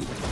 you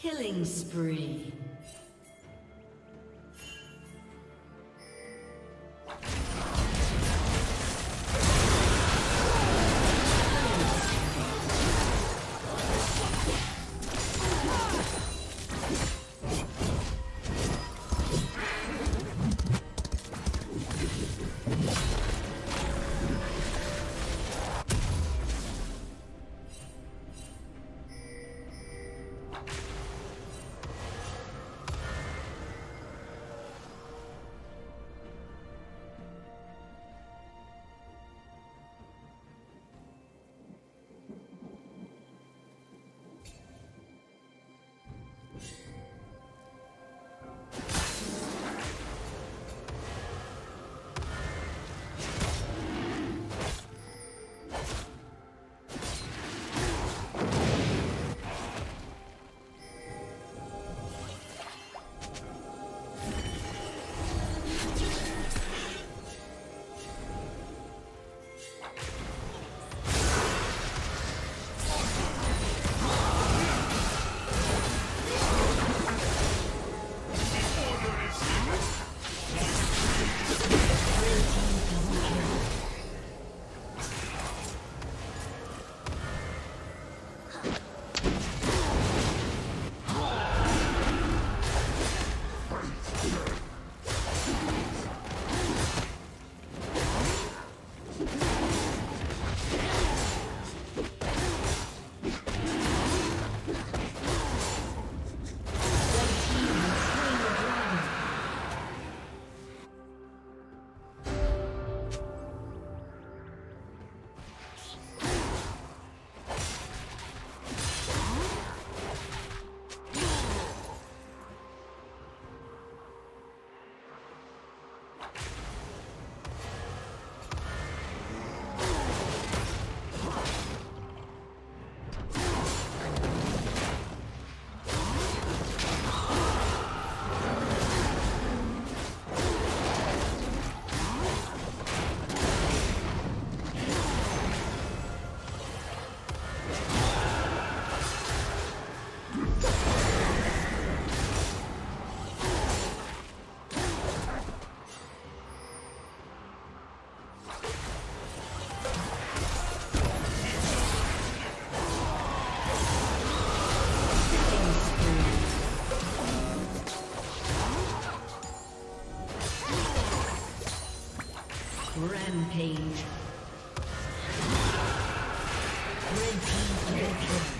Killing spree. Rampage. Kill.